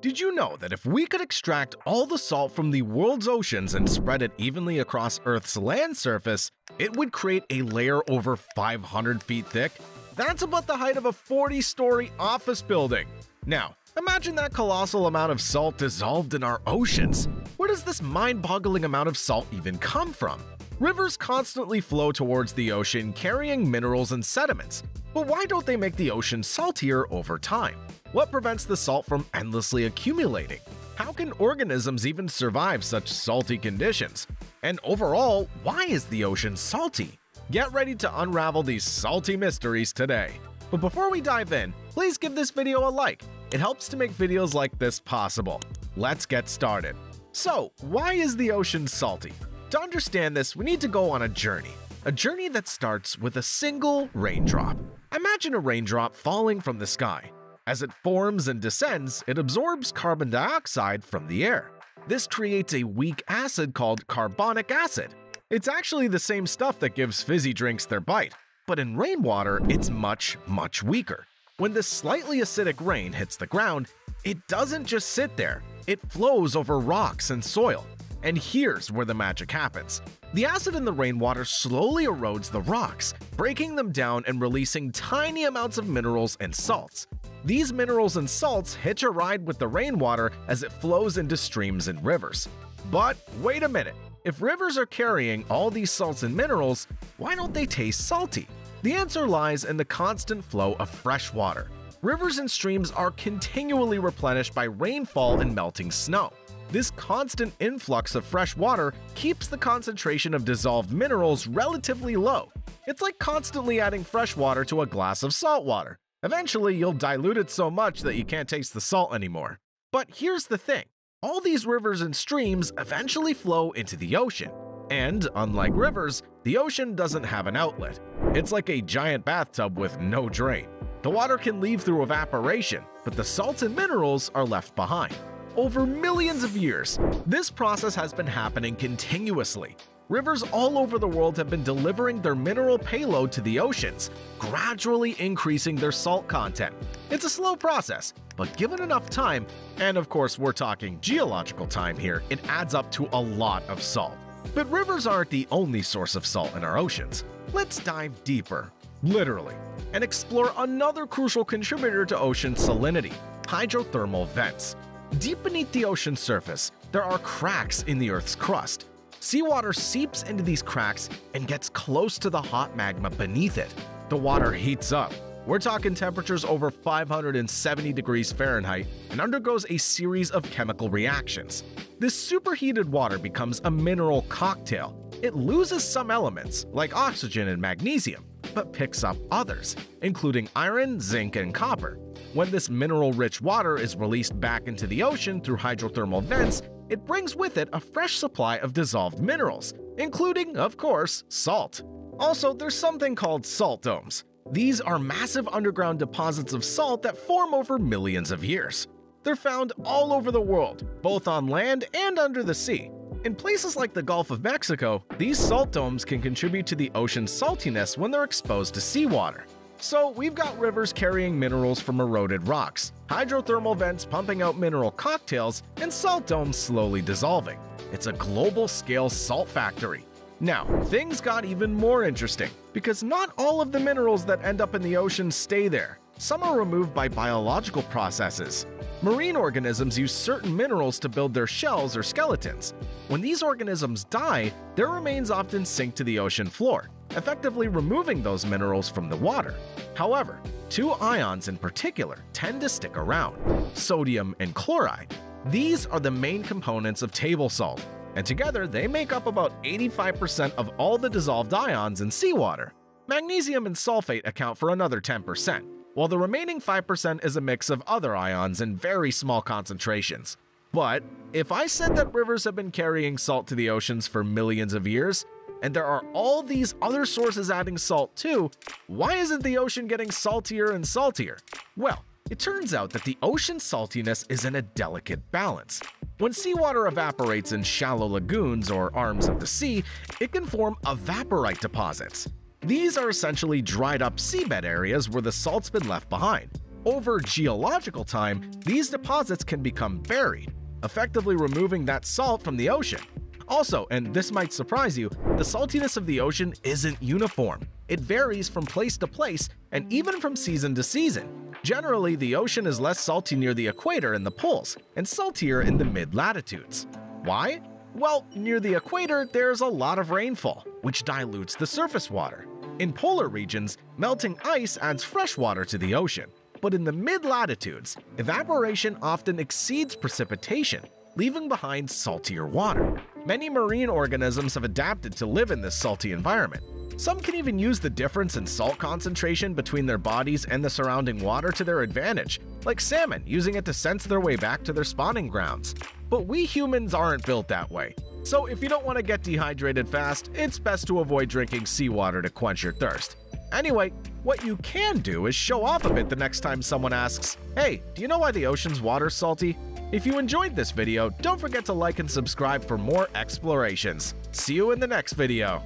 Did you know that if we could extract all the salt from the world's oceans and spread it evenly across Earth's land surface, it would create a layer over 500 feet thick? That's about the height of a 40 story office building. Now, imagine that colossal amount of salt dissolved in our oceans. Where does this mind boggling amount of salt even come from? Rivers constantly flow towards the ocean carrying minerals and sediments, but why don't they make the ocean saltier over time? What prevents the salt from endlessly accumulating? How can organisms even survive such salty conditions? And overall, why is the ocean salty? Get ready to unravel these salty mysteries today. But before we dive in, please give this video a like. It helps to make videos like this possible. Let's get started. So, why is the ocean salty? To understand this, we need to go on a journey. A journey that starts with a single raindrop. Imagine a raindrop falling from the sky. As it forms and descends, it absorbs carbon dioxide from the air. This creates a weak acid called carbonic acid. It's actually the same stuff that gives fizzy drinks their bite, but in rainwater, it's much, much weaker. When this slightly acidic rain hits the ground, it doesn't just sit there, it flows over rocks and soil. And here's where the magic happens. The acid in the rainwater slowly erodes the rocks, breaking them down and releasing tiny amounts of minerals and salts. These minerals and salts hitch a ride with the rainwater as it flows into streams and rivers. But wait a minute, if rivers are carrying all these salts and minerals, why don't they taste salty? The answer lies in the constant flow of fresh water. Rivers and streams are continually replenished by rainfall and melting snow. This constant influx of fresh water keeps the concentration of dissolved minerals relatively low. It's like constantly adding fresh water to a glass of salt water. Eventually, you'll dilute it so much that you can't taste the salt anymore. But here's the thing all these rivers and streams eventually flow into the ocean. And unlike rivers, the ocean doesn't have an outlet. It's like a giant bathtub with no drain. The water can leave through evaporation, but the salts and minerals are left behind. Over millions of years, this process has been happening continuously. Rivers all over the world have been delivering their mineral payload to the oceans, gradually increasing their salt content. It's a slow process, but given enough time, and of course we're talking geological time here, it adds up to a lot of salt. But rivers aren't the only source of salt in our oceans. Let's dive deeper, literally, and explore another crucial contributor to ocean salinity hydrothermal vents. Deep beneath the ocean surface, there are cracks in the Earth's crust. Seawater seeps into these cracks and gets close to the hot magma beneath it. The water heats up. We're talking temperatures over 570 degrees Fahrenheit and undergoes a series of chemical reactions. This superheated water becomes a mineral cocktail. It loses some elements, like oxygen and magnesium, but picks up others, including iron, zinc, and copper. When this mineral rich water is released back into the ocean through hydrothermal vents, it brings with it a fresh supply of dissolved minerals, including, of course, salt. Also, there's something called salt domes. These are massive underground deposits of salt that form over millions of years. They're found all over the world, both on land and under the sea. In places like the Gulf of Mexico, these salt domes can contribute to the ocean's saltiness when they're exposed to seawater. So we've got rivers carrying minerals from eroded rocks, hydrothermal vents pumping out mineral cocktails, and salt domes slowly dissolving. It's a global scale salt factory. Now, things got even more interesting, because not all of the minerals that end up in the ocean stay there. Some are removed by biological processes. Marine organisms use certain minerals to build their shells or skeletons. When these organisms die, their remains often sink to the ocean floor, effectively removing those minerals from the water. However, two ions in particular tend to stick around sodium and chloride. These are the main components of table salt, and together they make up about 85% of all the dissolved ions in seawater. Magnesium and sulfate account for another 10%, while the remaining 5% is a mix of other ions in very small concentrations. But if I said that rivers have been carrying salt to the oceans for millions of years, and there are all these other sources adding salt too, why isn't the ocean getting saltier and saltier? Well, it turns out that the ocean's saltiness is in a delicate balance. When seawater evaporates in shallow lagoons or arms of the sea, it can form evaporite deposits. These are essentially dried up seabed areas where the salt's been left behind. Over geological time, these deposits can become buried, effectively removing that salt from the ocean. Also, and this might surprise you, the saltiness of the ocean isn't uniform. It varies from place to place and even from season to season. Generally, the ocean is less salty near the equator and the poles, and saltier in the mid-latitudes. Why? Well, near the equator, there's a lot of rainfall, which dilutes the surface water. In polar regions, melting ice adds fresh water to the ocean. But in the mid-latitudes, evaporation often exceeds precipitation, leaving behind saltier water. Many marine organisms have adapted to live in this salty environment. Some can even use the difference in salt concentration between their bodies and the surrounding water to their advantage, like salmon using it to sense their way back to their spawning grounds. But we humans aren't built that way. So if you don't want to get dehydrated fast, it's best to avoid drinking seawater to quench your thirst. Anyway, what you can do is show off a bit the next time someone asks, Hey, do you know why the ocean's water's salty? If you enjoyed this video, don't forget to like and subscribe for more explorations. See you in the next video.